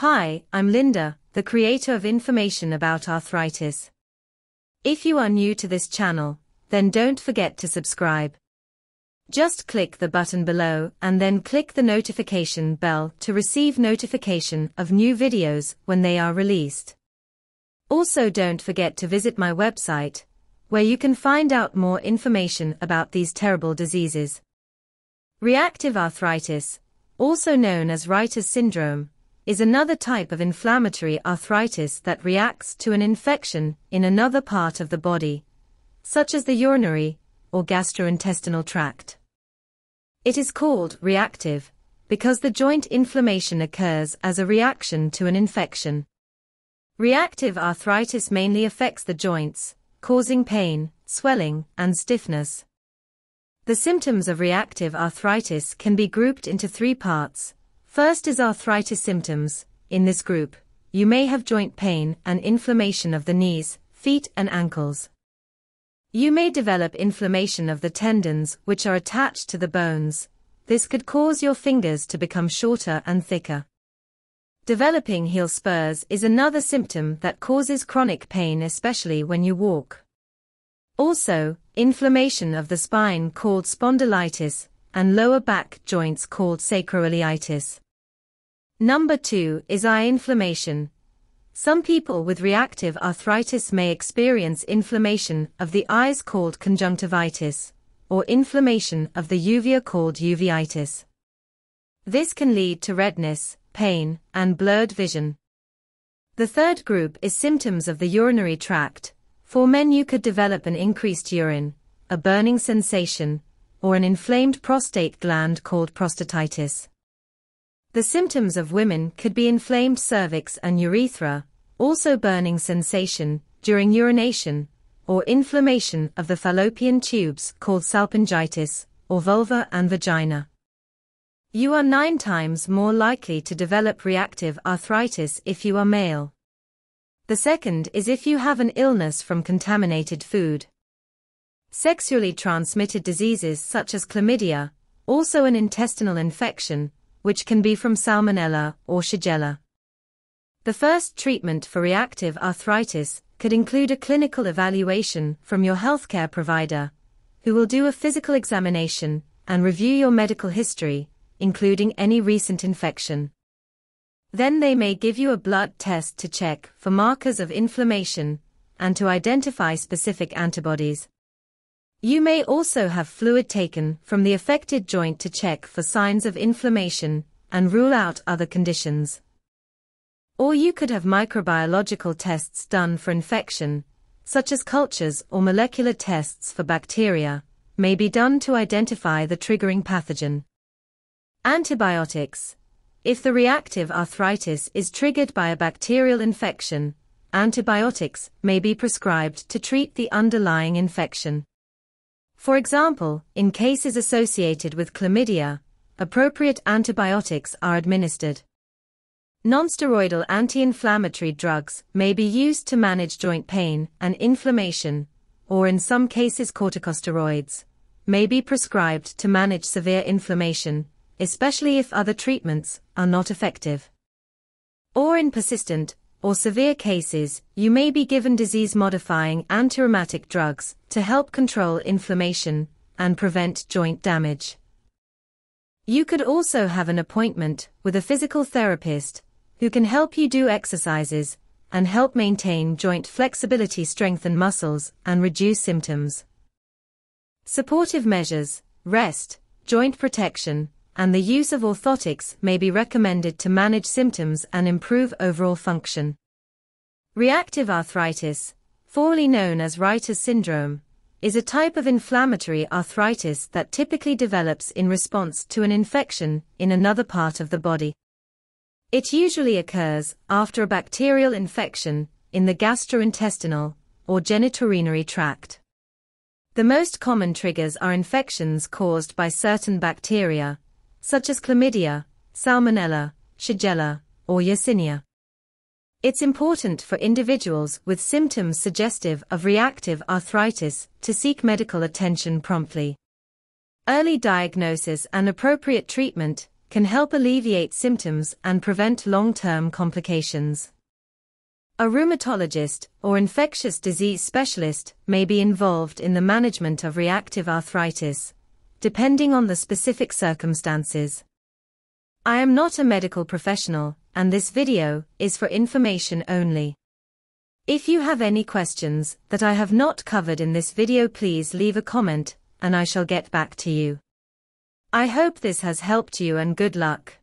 Hi, I'm Linda, the creator of information about arthritis. If you are new to this channel, then don't forget to subscribe. Just click the button below and then click the notification bell to receive notification of new videos when they are released. Also don't forget to visit my website, where you can find out more information about these terrible diseases. Reactive arthritis, also known as Reiter's syndrome, is another type of inflammatory arthritis that reacts to an infection in another part of the body, such as the urinary or gastrointestinal tract. It is called reactive because the joint inflammation occurs as a reaction to an infection. Reactive arthritis mainly affects the joints, causing pain, swelling, and stiffness. The symptoms of reactive arthritis can be grouped into three parts First is arthritis symptoms. In this group, you may have joint pain and inflammation of the knees, feet, and ankles. You may develop inflammation of the tendons which are attached to the bones. This could cause your fingers to become shorter and thicker. Developing heel spurs is another symptom that causes chronic pain especially when you walk. Also, inflammation of the spine called spondylitis, and lower back joints called sacroiliitis. Number 2 is eye inflammation. Some people with reactive arthritis may experience inflammation of the eyes called conjunctivitis, or inflammation of the uvea called uveitis. This can lead to redness, pain, and blurred vision. The third group is symptoms of the urinary tract. For men you could develop an increased urine, a burning sensation, or an inflamed prostate gland called prostatitis. The symptoms of women could be inflamed cervix and urethra, also burning sensation during urination, or inflammation of the fallopian tubes called salpingitis, or vulva and vagina. You are nine times more likely to develop reactive arthritis if you are male. The second is if you have an illness from contaminated food. Sexually transmitted diseases such as chlamydia, also an intestinal infection, which can be from Salmonella or Shigella. The first treatment for reactive arthritis could include a clinical evaluation from your healthcare provider, who will do a physical examination and review your medical history, including any recent infection. Then they may give you a blood test to check for markers of inflammation and to identify specific antibodies. You may also have fluid taken from the affected joint to check for signs of inflammation and rule out other conditions. Or you could have microbiological tests done for infection, such as cultures or molecular tests for bacteria, may be done to identify the triggering pathogen. Antibiotics. If the reactive arthritis is triggered by a bacterial infection, antibiotics may be prescribed to treat the underlying infection. For example, in cases associated with chlamydia, appropriate antibiotics are administered. Nonsteroidal anti-inflammatory drugs may be used to manage joint pain and inflammation, or in some cases corticosteroids, may be prescribed to manage severe inflammation, especially if other treatments are not effective. Or in persistent or severe cases, you may be given disease-modifying antirheumatic drugs to help control inflammation and prevent joint damage. You could also have an appointment with a physical therapist who can help you do exercises and help maintain joint flexibility, strengthen muscles, and reduce symptoms. Supportive measures, rest, joint protection, and the use of orthotics may be recommended to manage symptoms and improve overall function. Reactive arthritis, formerly known as Reiter's syndrome, is a type of inflammatory arthritis that typically develops in response to an infection in another part of the body. It usually occurs after a bacterial infection in the gastrointestinal or genitourinary tract. The most common triggers are infections caused by certain bacteria, such as chlamydia, salmonella, shigella, or yersinia. It's important for individuals with symptoms suggestive of reactive arthritis to seek medical attention promptly. Early diagnosis and appropriate treatment can help alleviate symptoms and prevent long-term complications. A rheumatologist or infectious disease specialist may be involved in the management of reactive arthritis, depending on the specific circumstances. I am not a medical professional, and this video is for information only. If you have any questions that I have not covered in this video please leave a comment, and I shall get back to you. I hope this has helped you and good luck.